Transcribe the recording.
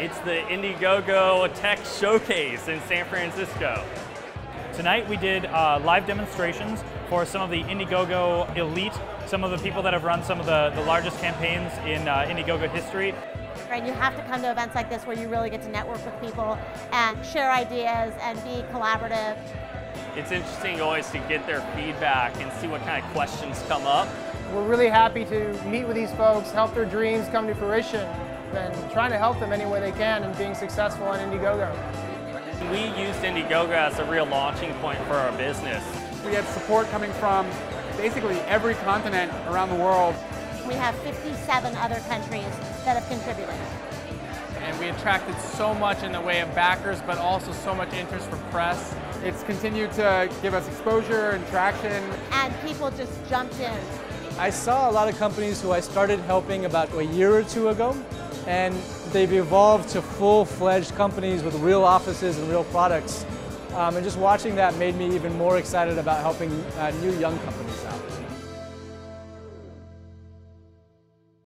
It's the Indiegogo Tech Showcase in San Francisco. Tonight we did uh, live demonstrations for some of the Indiegogo elite, some of the people that have run some of the, the largest campaigns in uh, Indiegogo history. Right, you have to come to events like this where you really get to network with people and share ideas and be collaborative. It's interesting always to get their feedback and see what kind of questions come up. We're really happy to meet with these folks, help their dreams come to fruition, and trying to help them any way they can and being successful on Indiegogo. We used Indiegogo as a real launching point for our business. We had support coming from basically every continent around the world. We have 57 other countries that have contributed. And we attracted so much in the way of backers, but also so much interest from press. It's continued to give us exposure and traction. And people just jumped in. I saw a lot of companies who I started helping about a year or two ago, and they've evolved to full-fledged companies with real offices and real products. Um, and just watching that made me even more excited about helping uh, new young companies out.